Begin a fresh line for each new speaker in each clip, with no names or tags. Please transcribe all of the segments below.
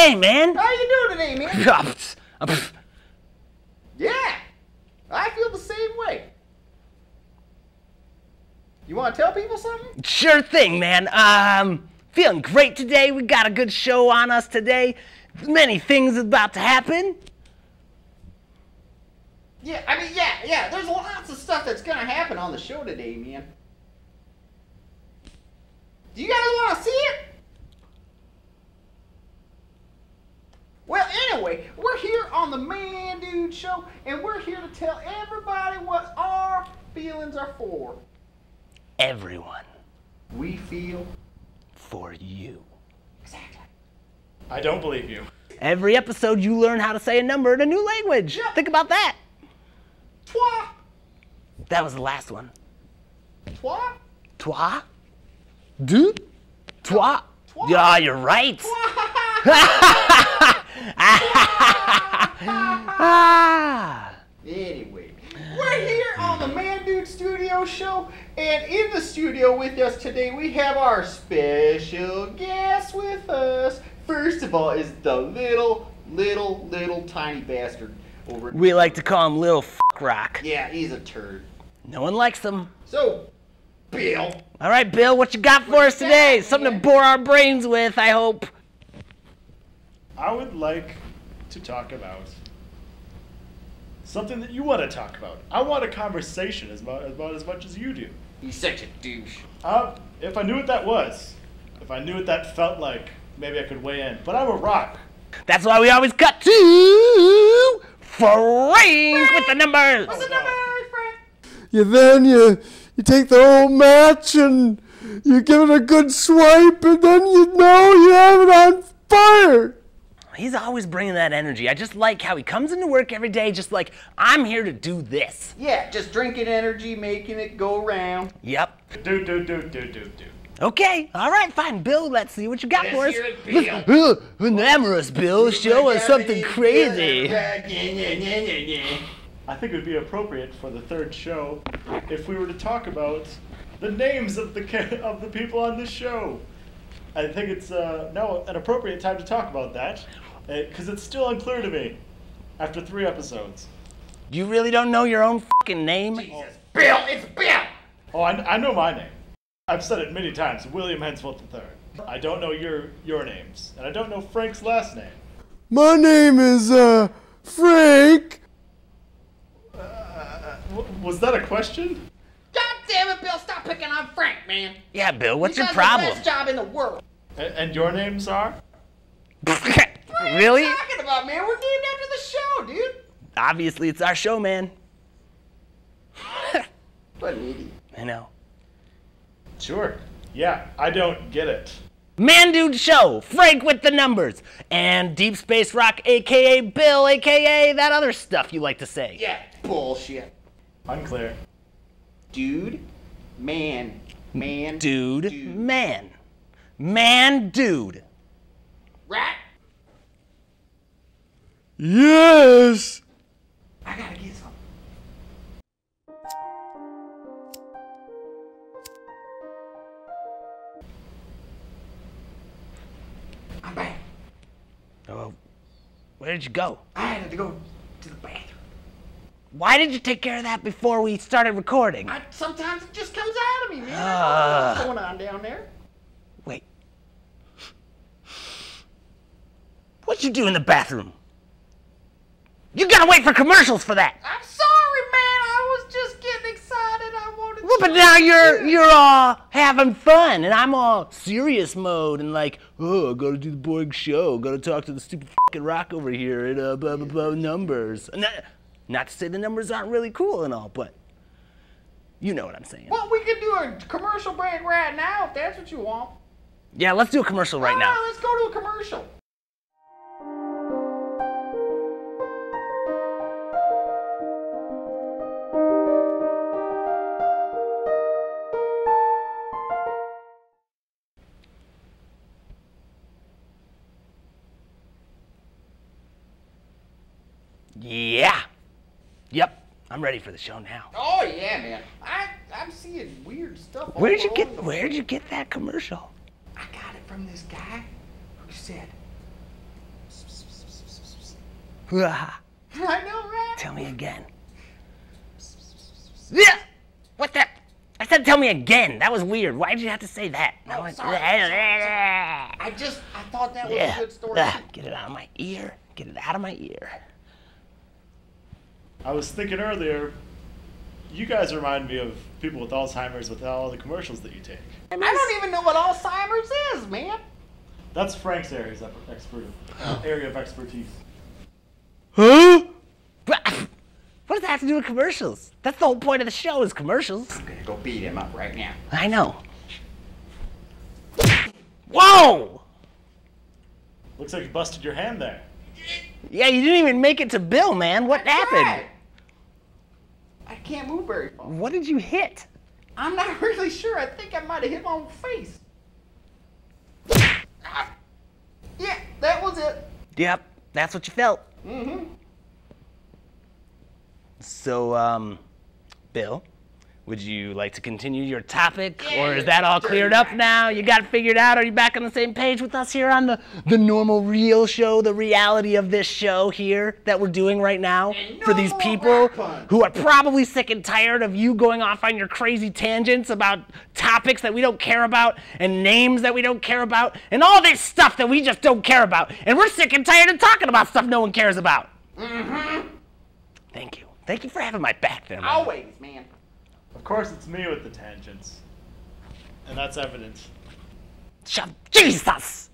Hey,
man.
How you doing today, man? Yeah. I feel the same way. You want to tell people something?
Sure thing, man. Um, feeling great today. We got a good show on us today. Many things about to happen.
Yeah, I mean, yeah, yeah. There's lots of stuff that's gonna happen on the show today, man. Do you guys want to see it? Well, anyway, we're here on the Man Dude Show, and we're here to tell everybody what our feelings are for.
Everyone
We feel
for you.
exactly.
I don't believe you.
Every episode, you learn how to say a number in a new language.
Yeah.
Think about that.
Twa,
That was the last one.
twa,
Toi? Deux? Toi?
Toi.
Yeah, you're right. ah.
Anyway, we're here on the Man Dude Studio Show, and in the studio with us today we have our special guest with us. First of all, is the little, little, little tiny bastard over.
We like to call him Little F Rock.
Yeah, he's a turd.
No one likes him.
So, Bill,
All right, Bill, what you got for us today? Something to bore our brains with, I hope.
I would like to talk about something that you want to talk about. I want a conversation as about, about as much as you do.
he's such a douche.
Uh, if I knew what that was, if I knew what that felt like, maybe I could weigh in. But I'm a rock.
That's why we always cut to Frank with the numbers.
What's the number, Frank?
you then you you take the whole match and you give it a good swipe and then you know you have it on fire.
He's always bringing that energy. I just like how he comes into work every day, just like, I'm here to do this.
Yeah, just drinking energy, making it go around.
Yep.
Do, do, do, do, do, do.
Okay, all right, fine. Bill, let's see what you got
Let's
for us.
hear it, Bill.
Uh, Enamorous, Bill. Show us something crazy.
I think it would be appropriate for the third show if we were to talk about the names of the of the people on this show. I think it's uh, now an appropriate time to talk about that because it's still unclear to me after three episodes.
You really don't know your own fucking name?
Jesus, Bill, it's Bill.
Oh, I, I know my name. I've said it many times. William Hensfield III. I don't know your your names, and I don't know Frank's last name.
My name is uh Frank.
W- was that a question?
God damn it, Bill! Stop picking on Frank, man.
Yeah, Bill, what's
he
your
does
problem?
The best job in the world.
A- and your names are?
What
really?
are you talking about, man? We're named after the show, dude.
Obviously, it's our show, man.
What an idiot.
I know.
Sure. Yeah, I don't get it.
Man Dude Show, Frank with the numbers, and Deep Space Rock, aka Bill, aka that other stuff you like to say.
Yeah, bullshit.
Unclear.
Dude, man, man,
Dude,
Dude.
man. Man, dude.
rat.
Yes.
I gotta get some. I'm back.
Oh, where did you go?
I had to go to the bathroom.
Why did you take care of that before we started recording?
I, sometimes it just comes out of me, man. I don't know
Ah.
what's going on down there.
Wait. What'd you do in the bathroom? You gotta wait for commercials for that.
I'm sorry, man. I was just getting excited. I wanted
Well,
to.
but now you're you're all having fun, and I'm all serious mode, and like, oh, I gotta do the boring show, gotta talk to the stupid fucking rock over here, and uh, blah blah blah numbers. And not to say the numbers aren't really cool and all, but you know what I'm saying.
Well, we could do a commercial break right now if that's what you want.
Yeah, let's do a commercial right now.
let's go to a commercial.
I'm ready for the show now.
Oh yeah, man. I I'm seeing weird stuff.
Where'd you get Where'd you get that commercial?
I got it from this guy who said. I know, right?
Tell me again. Yeah. What the? I said tell me again. That was weird. Why did you have to say that?
Oh,
I-
sorry, sorry, I just I thought that was
Yeah.
a good story.
Ah, get it out of my ear. Get it out of my ear.
I was thinking earlier, you guys remind me of people with Alzheimer's with all the commercials that you take.
I don't even know what Alzheimer's is, man.
That's Frank's area's ep- expert, area of expertise.
Huh?
What does that have to do with commercials? That's the whole point of the show is commercials.
I'm gonna go beat him up right now.
I know. Whoa!
Looks like you busted your hand there.
Yeah, you didn't even make it to Bill, man. What
I
happened?
I can't move very far.
What did you hit?
I'm not really sure. I think I might have hit my own face. Ah. Yeah, that was it.
Yep, that's what you felt.
Mm-hmm.
So, um, Bill, would you like to continue your topic, or is that all cleared up now? You got it figured out? Are you back on the same page with us here on the the normal, real show, the reality of this show here that we're doing right now
And
for these people who are probably sick and tired of you going off on your crazy tangents about topics that we don't care about and names that we don't care about and all this stuff that we just don't care about, and we're sick and tired of talking about stuff no one cares about.
Mm-hmm.
Thank you. Thank you for having my back there. man.
Always, man.
Of course, it's me with the tangents. And that's evident.
Shut Jesus!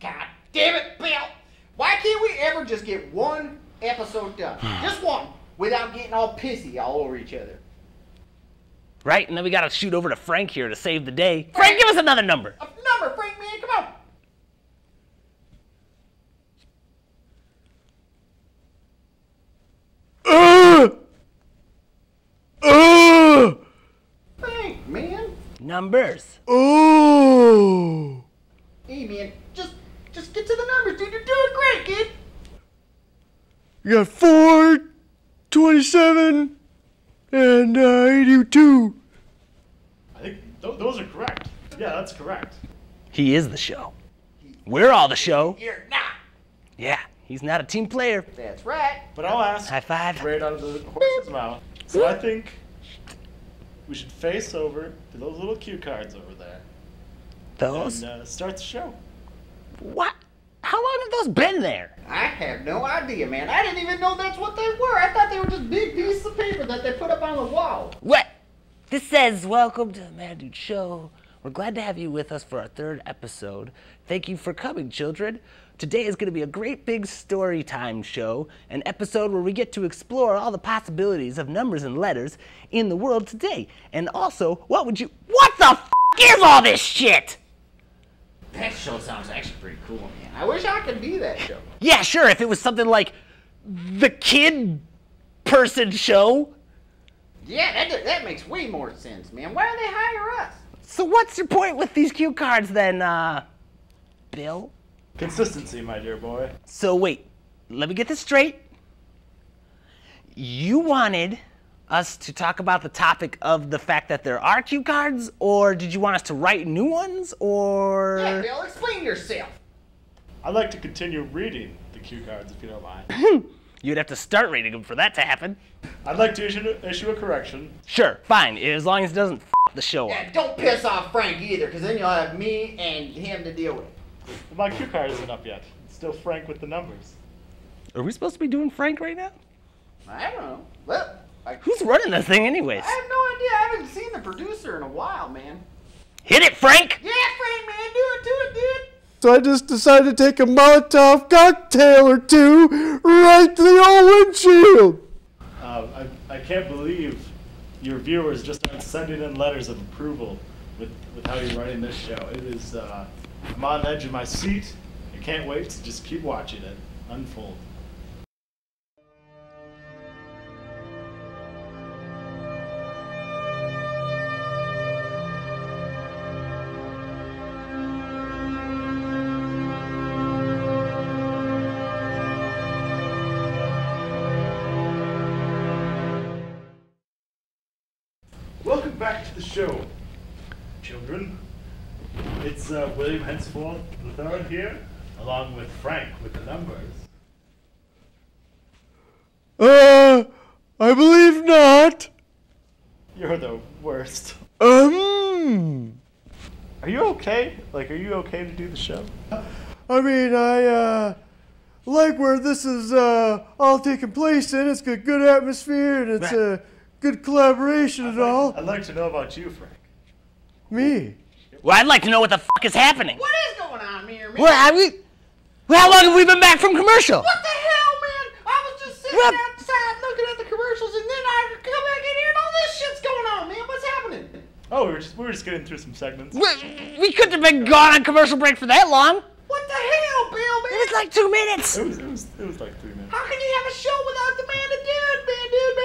God damn it, Bill. Why can't we ever just get one episode done? just one. Without getting all pissy all over each other.
Right? And then we gotta shoot over to Frank here to save the day. Frank, give us another number.
A number, Frank, man. Come on.
Uh! Uh!
Frank, man.
Numbers.
Oh!
Hey, man. Just, just get to the numbers, dude. You're doing great, kid.
You got four, 27, and uh, 82.
I think th- those are correct. Yeah, that's correct.
He is the show. We're all the show.
You're not.
Yeah, he's not a team player.
That's right.
But I'll ask
High five.
right out of the horse's mouth. So I think we should face over to those little cue cards over there
Those?
and uh, start the show.
What? How long have those been there?
I have no idea, man. I didn't even know that's what they were. I thought they were just big pieces of paper that they put up on the wall.
What? This says, Welcome to the Mad Dude Show. We're glad to have you with us for our third episode. Thank you for coming, children. Today is going to be a great big story time show, an episode where we get to explore all the possibilities of numbers and letters in the world today. And also, what would you. What the f is all this shit?
That show sounds actually pretty cool, man. I wish I could be that show.
Yeah, sure, if it was something like the kid person show.
Yeah, that, that makes way more sense, man. Why do they hire us?
So, what's your point with these cue cards then, uh. Bill?
Consistency, my dear boy.
So wait, let me get this straight. You wanted us to talk about the topic of the fact that there are cue cards, or did you want us to write new ones, or
Yeah, Bill, explain yourself.
I'd like to continue reading the cue cards if you don't mind.
you'd have to start reading them for that to happen?
I'd like to issue, issue a correction.
Sure, fine, as long as it doesn't f- the show up.
Yeah, don't piss off Frank either, because then you'll have me and him to deal with.
My cue card isn't up yet. It's still Frank with the numbers.
Are we supposed to be doing Frank right now?
I don't know. Well, I,
Who's running this thing, anyways?
I have no idea. I haven't seen the producer in a while, man.
Hit it, Frank!
Yeah, Frank, man, do it, do it, dude.
So I just decided to take a Molotov cocktail or two right to the old windshield.
Uh, I, I can't believe your viewers just aren't sending in letters of approval with, with how you're running this show. It is, uh, I'm on the edge of my seat. I can't wait to just keep watching it unfold. Henceforth the third here, along with Frank with the numbers.
Uh, I believe not.
You're the worst.
Um,
Are you okay? Like, are you okay to do the show?
I mean, I, uh, like where this is, uh, all taking place in. It's got good atmosphere and it's a good collaboration and all.
I'd like to know about you, Frank.
Me.
Well, I'd like to know what the fuck is happening.
What is going on here, man?
Well, have we, well, how long have we been back from commercial?
What the hell, man? I was just sitting
What?
outside looking at the commercials, and then I come back in here, and all this shit's going on, man. What's happening?
Oh, we were just we were just getting through some segments.
We, we couldn't have been gone on commercial break for that long.
What the hell, Bill, man?
It
man?
was like two minutes.
It was it was it was like three minutes.
How can you have a show without the man to do it, man, dude,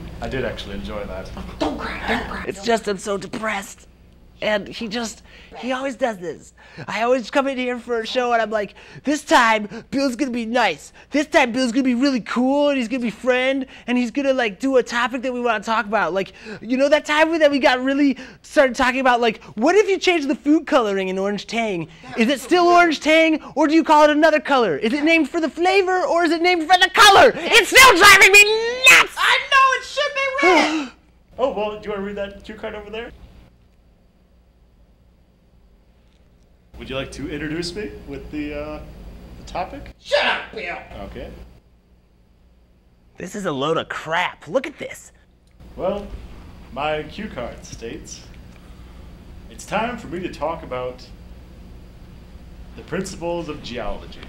man?
I did actually enjoy that.
Don't cry, don't cry.
It's just I'm so depressed. And he just, he always does this. I always come in here for a show and I'm like, this time Bill's gonna be nice. This time Bill's gonna be really cool and he's gonna be friend and he's gonna like do a topic that we wanna talk about. Like, you know that time that we got really started talking about like, what if you change the food coloring in Orange Tang? Is it still Orange Tang or do you call it another color? Is it named for the flavor or is it named for the color? It's still driving me nuts!
I know it should be red.
Oh well, do you want to read that cue card over there? Would you like to introduce me with the uh, the topic?
Shut up, Bill.
Okay.
This is a load of crap. Look at this.
Well, my cue card states it's time for me to talk about the principles of geology.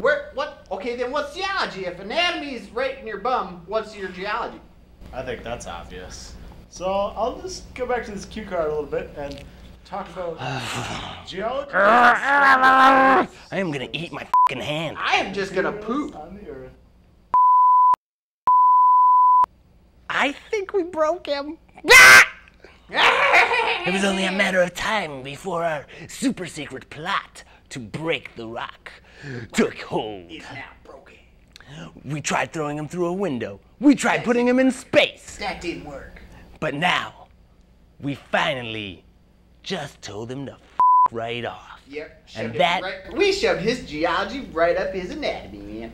Where? What? Okay, then what's geology? If anatomy's right in your bum, what's your geology?
I think that's obvious. So I'll just go back to this cue card a little bit and talk about geology.
I am gonna eat my fucking hand.
I am just gonna poop.
on the earth.
I think we broke him. It was only a matter of time before our super secret plot to break the rock took hold.
It's now broken.
We tried throwing him through a window. We tried putting him in space.
That didn't work.
But now, we finally just told him to f right off.
Yep.
And
shoved it
that-
right- we shoved his geology right up his anatomy, man.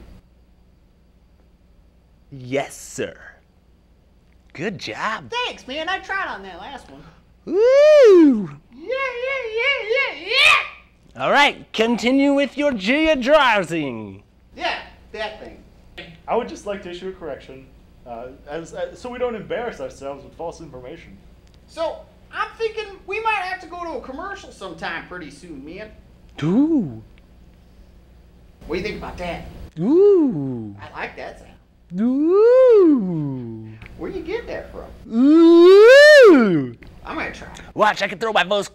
Yes, sir. Good job.
Thanks, man. I tried on that last one.
Woo!
Yeah, yeah, yeah, yeah, yeah.
All right, continue with your geodrowsing.
Yeah, that thing.
I would just like to issue a correction, uh, as, uh, so we don't embarrass ourselves with false information.
So I'm thinking we might have to go to a commercial sometime pretty soon, man.
Ooh.
What do you think about that?
Ooh.
I like that sound.
Ooh.
Where you get that from?
Ooh.
I might try.
Watch, I can throw my voice.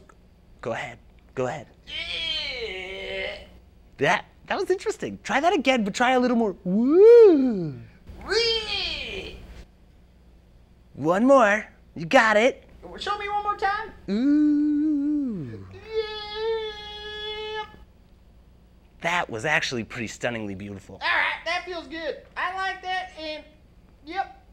Go ahead. Go ahead. That that was interesting. Try that again, but try a little more. Woo. One more. You got it.
Show me one more time.
Ooh.
Yeah.
That was actually pretty stunningly beautiful.
All right, that feels good. I like that, and yep.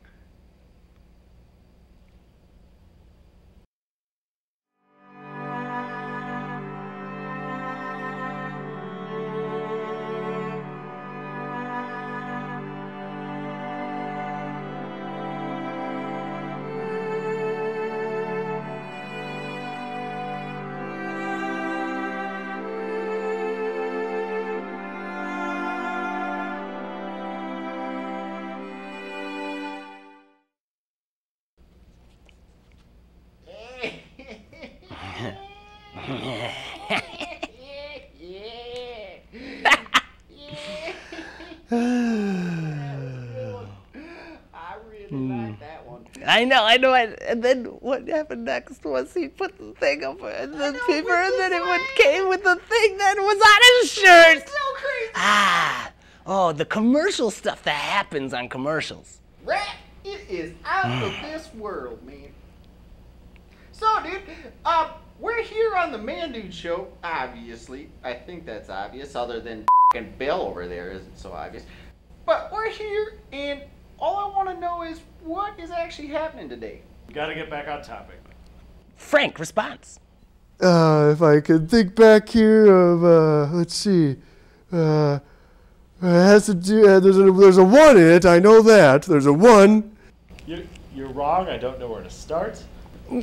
I
know, I know. I, and then what happened next was he put the thing up in the
know,
paper, and then it would, came with the thing that was on his shirt.
So crazy.
Ah, oh, the commercial stuff that happens on commercials.
Rat, it is out of this world, man. So, dude, uh, we're here on the Man Dude Show, obviously. I think that's obvious, other than fing Bill over there isn't so obvious. But we're here, and all I want to know is what is actually happening today.
Gotta get back on topic.
Frank, response.
Uh, if I could think back here of, uh, let's see, uh, it has to do. Uh, there's a there's a one in it. I know that. There's a one.
You're, you're wrong. I don't know where to start.
Uh,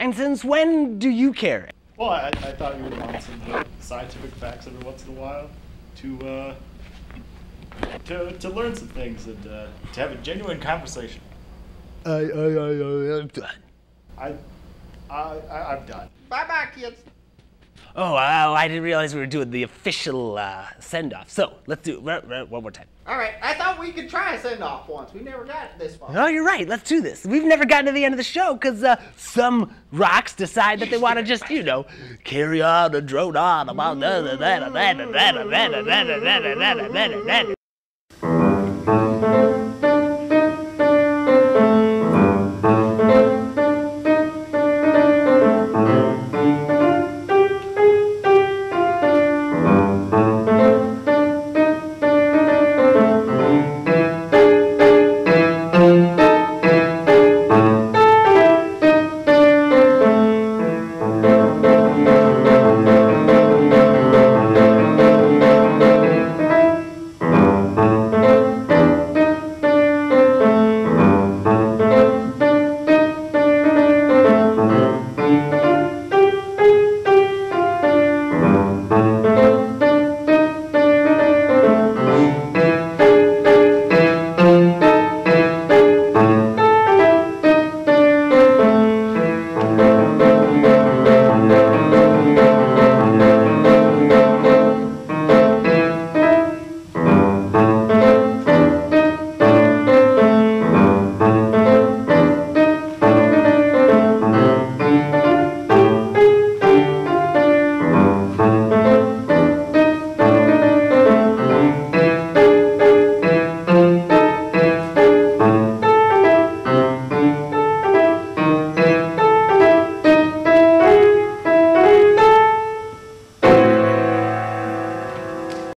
And since when do you care?
Well, I, I thought you would want some uh, scientific facts every once in a while to uh, to, to learn some things and uh, to have a genuine conversation.
I I I, I
I'm done.
I, I, I I'm done.
Bye bye, kids.
Oh, oh, I didn't realize we were doing the official uh, send off. So let's do it right, right, one more time.
All right, I thought we could try a send off once. We never got this far.
Oh, you're right. Let's do this. We've never gotten to the end of the show because uh, some rocks decide that they want to just, you know, carry on and drone on about that and that and that and that and that and that and that and that and that and that.